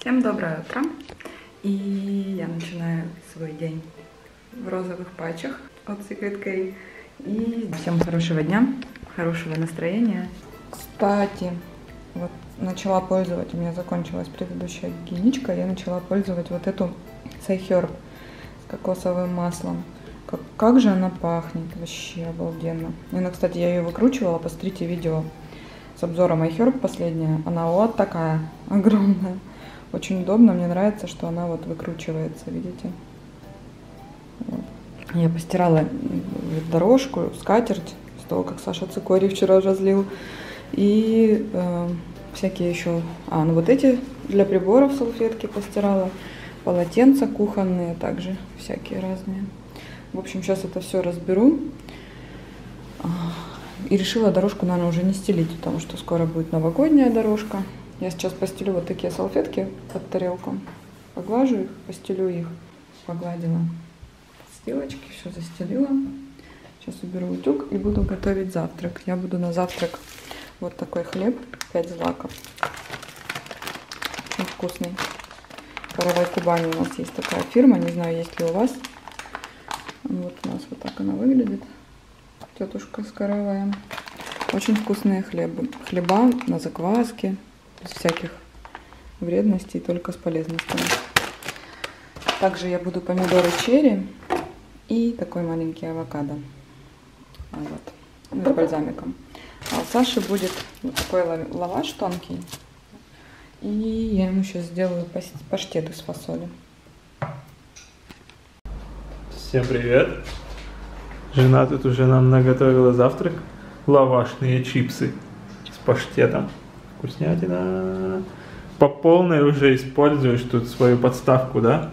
Всем доброе утро. И я начинаю свой день в розовых патчах от Secret K. И всем хорошего дня, хорошего настроения. Кстати, вот начала пользовать, у меня закончилась предыдущая гигиеничка, я начала пользовать вот эту Сайхерб с кокосовым маслом. Как, как же она пахнет, вообще обалденно. И, ну, кстати, я ее выкручивала, посмотрите видео с обзором iHerb последняя. Она вот такая, огромная. Очень удобно, мне нравится, что она вот выкручивается, видите? Я постирала дорожку, скатерть, с того, как Саша цикорий вчера разлил. И э, всякие еще... А, ну вот эти для приборов салфетки постирала. Полотенца кухонные также, всякие разные. В общем, сейчас это все разберу. И решила дорожку, наверное, уже не стелить, потому что скоро будет новогодняя дорожка. Я сейчас постелю вот такие салфетки под тарелку. Поглажу их, постелю их. Погладила подстилочки, все застелила. Сейчас уберу утюг и буду готовить завтрак. Я буду на завтрак вот такой хлеб, 5 злаков. Очень вкусный. Каравай Кубани у нас есть такая фирма, не знаю, есть ли у вас. Вот у нас вот так она выглядит. Тетушка с караваем. Очень вкусные хлебы. Хлеба на закваске, без всяких вредностей, только с полезностями. Также я буду помидоры черри и такой маленький авокадо. Вот. Ну, с бальзамиком. А у Саши будет вот такой лаваш тонкий. И я ему сейчас сделаю паштет из фасоли. Всем привет! Жена тут уже нам наготовила завтрак. Лавашные чипсы с паштетом. Вкуснятина. По полной уже используешь тут свою подставку, да?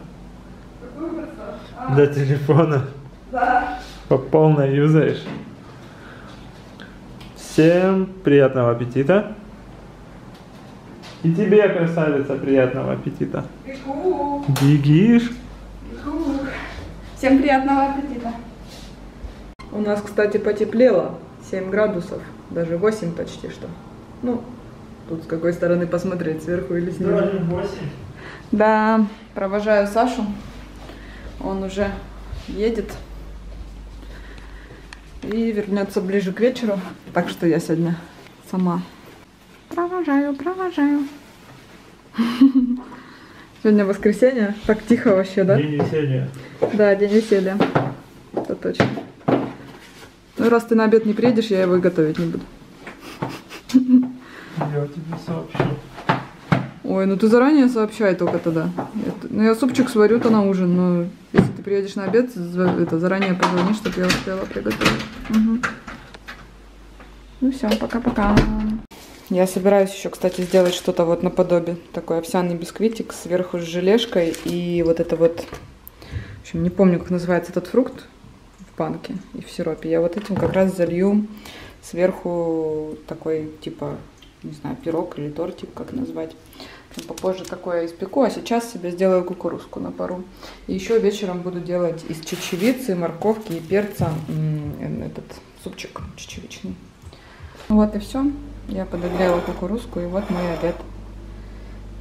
Какую подставку? Для телефона? Да. По полной юзаешь? Всем приятного аппетита. И тебе, красавица, приятного аппетита. Бегу. Бегишь? Всем приятного аппетита. У нас, кстати, потеплело 7 градусов, даже 8 почти что. Ну, тут с какой стороны посмотреть, сверху или снизу. Даже 8. Да, провожаю Сашу. Он уже едет. И вернется ближе к вечеру. Так что я сегодня сама провожаю, провожаю. Сегодня воскресенье, так тихо вообще, да? День веселья. Да, день веселья. Это точно. Ну, раз ты на обед не приедешь, я его и готовить не буду. Я тебе сообщу. Ой, ну ты заранее сообщай только тогда. Это- Ну, я супчик сварю-то на ужин, но если ты приедешь на обед, это заранее позвони, чтобы я успела приготовить. Мгм. Ну все, пока-пока. Я собираюсь еще, кстати, сделать что-то вот наподобие. Такой овсяный бисквитик сверху с желешкой и вот это вот... В общем, не помню, как называется этот фрукт в банке и в сиропе. Я вот этим как раз залью сверху такой, типа, не знаю, пирог или тортик, как назвать. Попозже такое испеку, а сейчас себе сделаю кукурузку на пару. И еще вечером буду делать из чечевицы, морковки и перца м, этот супчик чечевичный. Вот и все. Я подогрела кукурузку, и вот мой обед.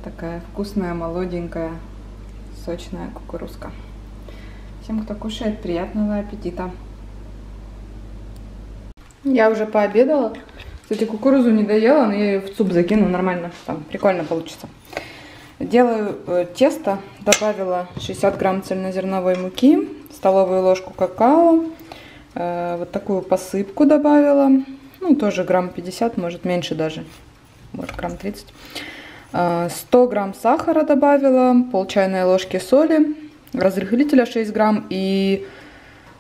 Такая вкусная, молоденькая, сочная кукурузка. Всем, кто кушает, приятного аппетита. Я уже пообедала. Кстати, кукурузу не доела, но я ее в суп закину нормально. Там прикольно получится. Делаю э, тесто. Добавила 60 грамм цельнозерновой муки, столовую ложку какао, э, вот такую посыпку добавила. Ну, тоже грамм 50, может меньше даже. Может, грамм 30. Э, 100 грамм сахара добавила, пол чайной ложки соли, разрыхлителя 6 грамм и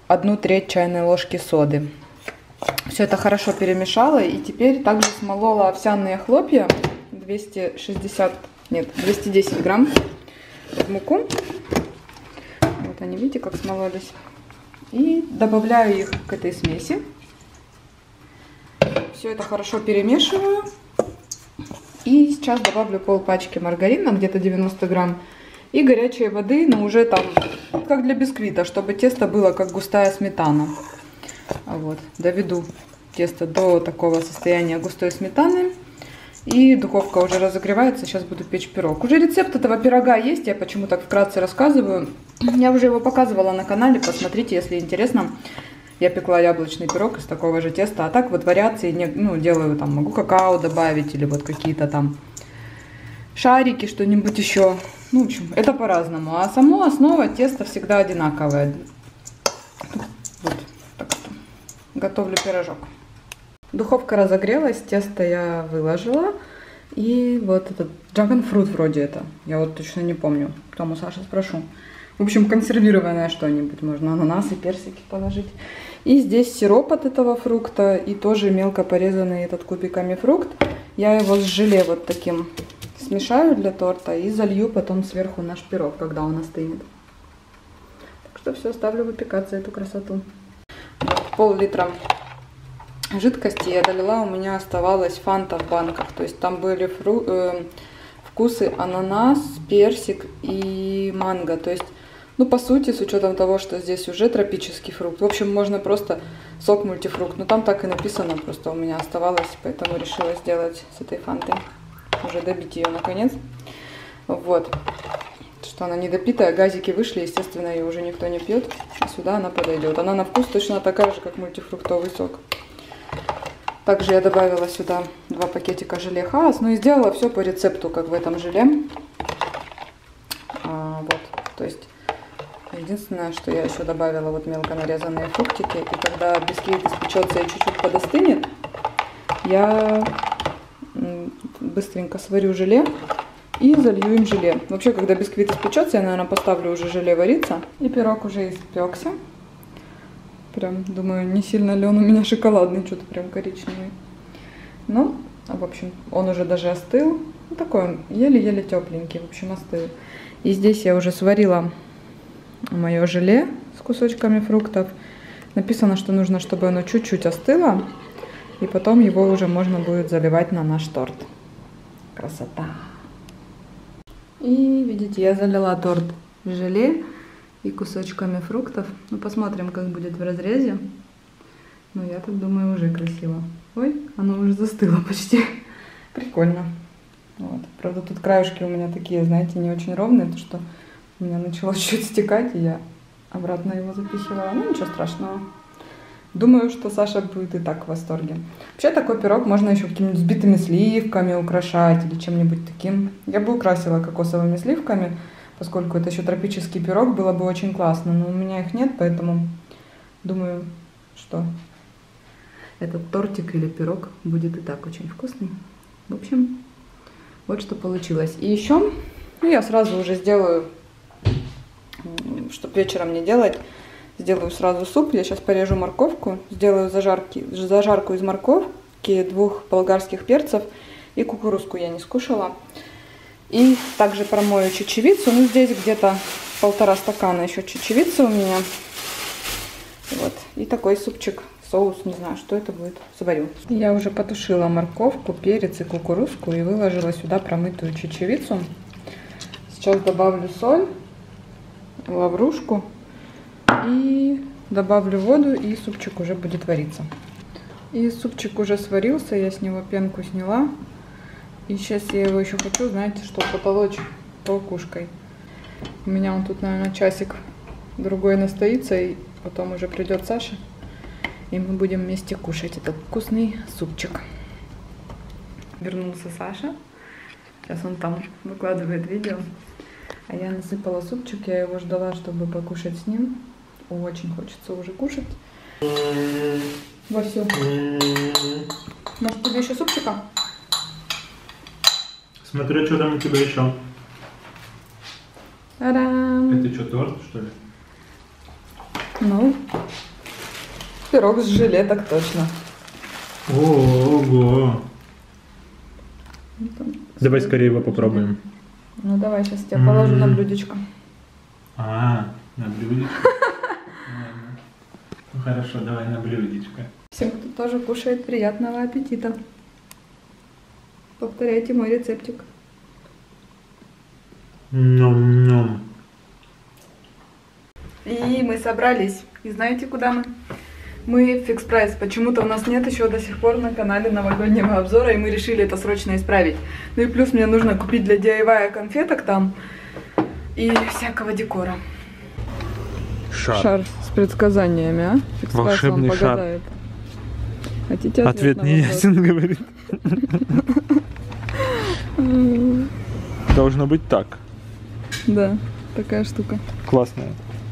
одну треть чайной ложки соды. Все это хорошо перемешала и теперь также смолола овсяные хлопья 260, нет, 210 грамм в муку. Вот они, видите, как смололись. И добавляю их к этой смеси. Все это хорошо перемешиваю. И сейчас добавлю пол пачки маргарина, где-то 90 грамм. И горячей воды, но уже там, как для бисквита, чтобы тесто было как густая сметана. Вот, доведу тесто до такого состояния густой сметаны. И духовка уже разогревается, сейчас буду печь пирог. Уже рецепт этого пирога есть, я почему так вкратце рассказываю. Я уже его показывала на канале, посмотрите, если интересно. Я пекла яблочный пирог из такого же теста, а так вот вариации не, ну, делаю, там могу какао добавить или вот какие-то там шарики, что-нибудь еще. Ну, в общем, это по-разному. А само основа теста всегда одинаковое. Вот, так что готовлю пирожок. Духовка разогрелась, тесто я выложила. И вот этот dragon fruit вроде это. Я вот точно не помню. Потом у Саши спрошу. В общем, консервированное что-нибудь. Можно ананасы, персики положить. И здесь сироп от этого фрукта. И тоже мелко порезанный этот кубиками фрукт. Я его с желе вот таким смешаю для торта. И залью потом сверху наш пирог, когда он остынет. Так что все, ставлю выпекаться эту красоту. Пол-литра жидкости я долила, у меня оставалась фанта в банках. То есть там были фру э, вкусы ананас, персик и манго. То есть, ну, по сути, с учетом того, что здесь уже тропический фрукт. В общем, можно просто сок мультифрукт. Но там так и написано, просто у меня оставалось, поэтому решила сделать с этой фантой. Уже добить ее наконец. Вот. Что она недопитая, газики вышли, естественно, ее уже никто не пьет. А сюда она подойдет. Она на вкус точно такая же, как мультифруктовый сок. Также я добавила сюда два пакетика желе Хаас. Ну и сделала все по рецепту, как в этом желе. А, вот, то есть единственное, что я еще добавила вот мелко нарезанные фруктики. И когда бисквит испечется и чуть-чуть подостынет, я быстренько сварю желе и залью им желе. Вообще, когда бисквит испечется, я, наверное, поставлю уже желе вариться. И пирог уже испекся. Прям, думаю, не сильно ли он у меня шоколадный, что-то прям коричневый. Ну, в общем, он уже даже остыл. Ну, такой он еле-еле тепленький, в общем, остыл. И здесь я уже сварила мое желе с кусочками фруктов. Написано, что нужно, чтобы оно чуть-чуть остыло. И потом его уже можно будет заливать на наш торт. Красота! И видите, я залила торт желе и кусочками фруктов. Ну, посмотрим, как будет в разрезе. Но я так думаю, уже красиво. Ой, оно уже застыло почти. Прикольно. Вот. Правда, тут краешки у меня такие, знаете, не очень ровные, то что у меня начало чуть стекать, и я обратно его запихивала. Ну, ничего страшного. Думаю, что Саша будет и так в восторге. Вообще такой пирог можно еще какими-нибудь взбитыми сливками украшать или чем-нибудь таким. Я бы украсила кокосовыми сливками, поскольку это еще тропический пирог, было бы очень классно. Но у меня их нет, поэтому думаю, что этот тортик или пирог будет и так очень вкусный. В общем, вот что получилось. И еще, ну я сразу уже сделаю, чтобы вечером не делать, сделаю сразу суп. Я сейчас порежу морковку, сделаю зажарки, зажарку из морковки, двух болгарских перцев и кукурузку я не скушала. И также промою чечевицу. Ну, здесь где-то полтора стакана еще чечевицы у меня. Вот. И такой супчик, соус, не знаю, что это будет, сварю. Я уже потушила морковку, перец и кукурузку и выложила сюда промытую чечевицу. Сейчас добавлю соль, лаврушку и добавлю воду, и супчик уже будет вариться. И супчик уже сварился, я с него пенку сняла. И сейчас я его еще хочу, знаете, что потолочь толкушкой. У меня он тут, наверное, часик другой настоится, и потом уже придет Саша. И мы будем вместе кушать этот вкусный супчик. Вернулся Саша. Сейчас он там выкладывает видео. А я насыпала супчик, я его ждала, чтобы покушать с ним. Очень хочется уже кушать. Васю. Может тебе еще супчика? Смотрю, что там у тебя еще. Та-дам! Это что, торт, что ли? Ну, пирог с желе, так точно. Ого! Давай скорее его попробуем. Ну давай, сейчас я положу на блюдечко. А, на блюдечко. Хорошо, давай на блюдечко. Всем, кто тоже кушает, приятного аппетита. Повторяйте мой рецептик. Ням-ням. И мы собрались. И знаете, куда мы? Мы Fix Price. Почему-то у нас нет еще до сих пор на канале новогоднего обзора, и мы решили это срочно исправить. Ну и плюс мне нужно купить для DIY конфеток там и всякого декора. Шар. с предсказаниями, а? Fix Волшебный вам шар. погадает. Хотите Ответ на не ясен, говорит. Должно быть так. Да, такая штука. Классная.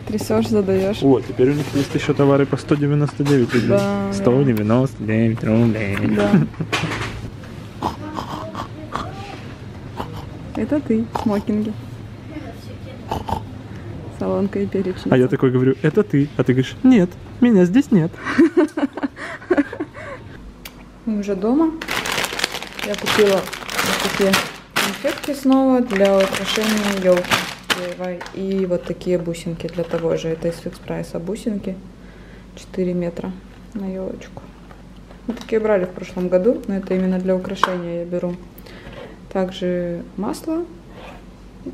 Трясешь, задаешь. О, теперь у них есть еще товары по 199 рублей. Да, да. 199 рублей. Да. Это ты, в смокинге. Салонка и перечница. А я такой говорю, это ты. А ты говоришь, нет, меня здесь нет. Мы уже дома. Я купила вот такие конфетки снова для украшения елки. И вот такие бусинки для того же. Это из фикс прайса бусинки. 4 метра на елочку. Мы такие брали в прошлом году, но это именно для украшения я беру. Также масло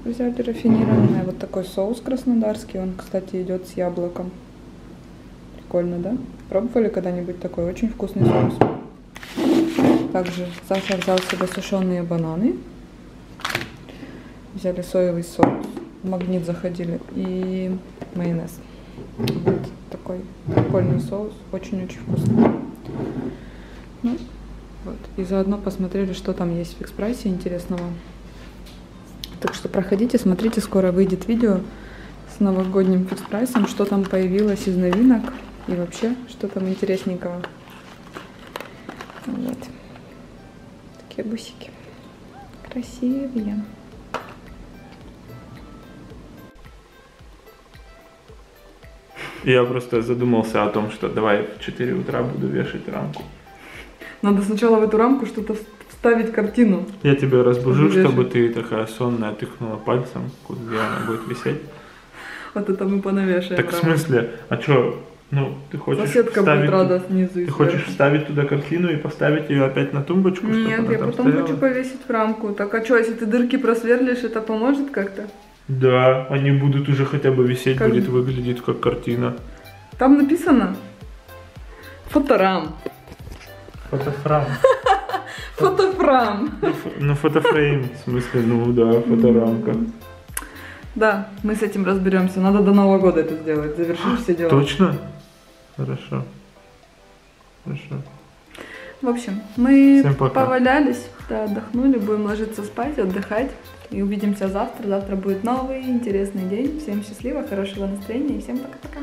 взяли рафинированное. Вот такой соус краснодарский. Он, кстати, идет с яблоком. Прикольно, да? Пробовали когда-нибудь такой? Очень вкусный соус. Также Саша взял себе сушеные бананы. Взяли соевый соус. В магнит заходили. И майонез. Вот такой прикольный соус. Очень-очень вкусный. Ну, вот. И заодно посмотрели, что там есть в фикс прайсе интересного. Так что проходите, смотрите, скоро выйдет видео с новогодним фикс прайсом, что там появилось из новинок и вообще, что там интересненького. Вот. Такие бусики. Красивые. Я просто задумался о том, что давай в 4 утра буду вешать рамку. Надо сначала в эту рамку что-то вставить картину. Я тебя разбужу, Вешай. чтобы ты такая сонная тыкнула пальцем, куда она будет висеть. Вот это мы понавешаем. Так в смысле, а чё, ну, ты хочешь Соседка вставить... будет рада снизу. Ты хочешь вставить туда картину и поставить ее опять на тумбочку, Нет, я потом стояла? хочу повесить в рамку. Так а что, если ты дырки просверлишь, это поможет как-то? Да, они будут уже хотя бы висеть, Как- будет выглядеть как картина. Там написано фоторам. Фотофрам. Фотофрам. Ну, фо- фотофрейм, в смысле, ну да, фоторамка. Да, мы с этим разберемся. Надо до Нового года это сделать, завершить все дела. Точно? Хорошо. Хорошо. В общем, мы повалялись, да, отдохнули, будем ложиться спать, отдыхать. И увидимся завтра. Завтра будет новый интересный день. Всем счастливо, хорошего настроения и всем пока-пока.